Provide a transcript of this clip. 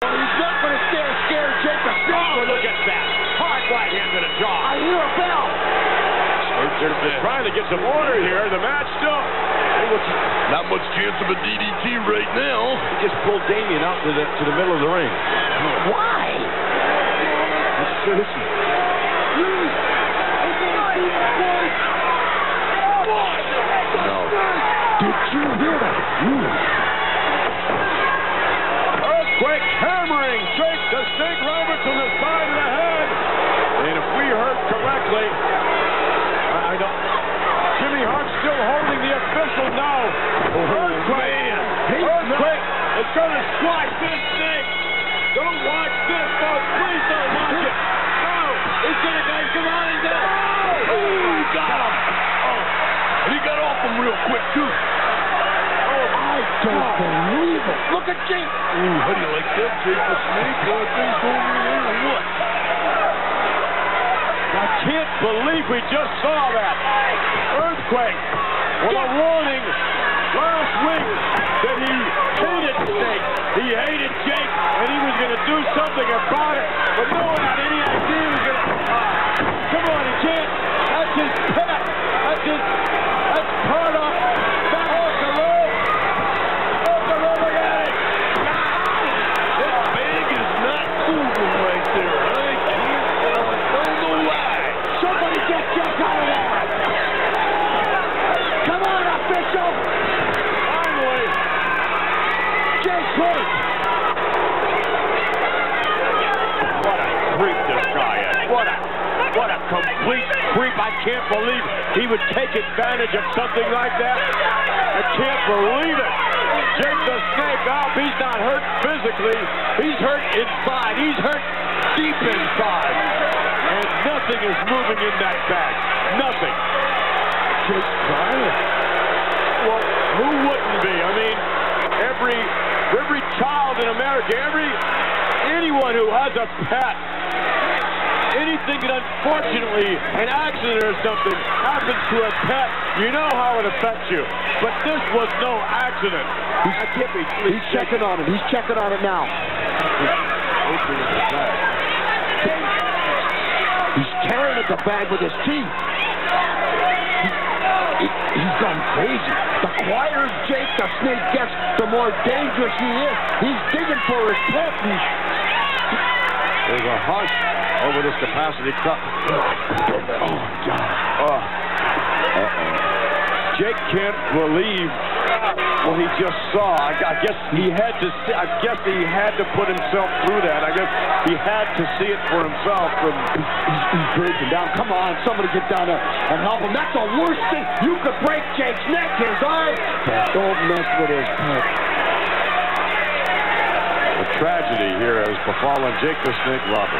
He's not going to stand scared Jake the Oh, look at that. Hard right hand to the jaw. I hear a bell. They're trying to get some order here. The match still. Not much chance of a DDT right now. He just pulled Damien out to the to the middle of the ring. Why? Let's Earthquake is going to squash this snake. Don't watch this, folks. Please don't watch it. No. He's going to go. On, he's there. Ooh, got him. Oh, and he got off him real quick, too. I don't believe it. Look at Jake. Ooh, how do you like that, Jake the Snake? Uh, things going in there or what? I can't believe we just saw that. Earthquake with a warning last week that he hated Snake. He hated Jake, and he was going to do something about it, but no one had any idea he was going to. Uh, come on, What a what a complete creep. I can't believe he would take advantage of something like that. I can't believe it. Jake the Snake off. He's not hurt physically. He's hurt inside. He's hurt deep inside. And nothing is moving in that bag. Nothing. Jake crying. Well, who wouldn't be? I mean, every every child in America, every anyone who has a pet, anything that unfortunately an accident or something happens to a pet, you know how it affects you. But this was no accident. I can't be. He's checking on him. He's checking on it now. He's tearing at the bag with his teeth. He, he's gone crazy. The quieter Jake the Snake gets, the more dangerous he is. He's digging for his pet. There's a hush over this capacity cup. Oh, God. Oh. Jake can't believe what he just saw. I, I guess he had to. See, I guess he had to put himself through that. I guess he had to see it for himself. And He's, he's breaking down. Come on, somebody get down there and help him. That's the worst thing. You could break Jake's neck, his arm. Don't mess with his pet. Tragedy here has befallen Jake the Snake Roberts.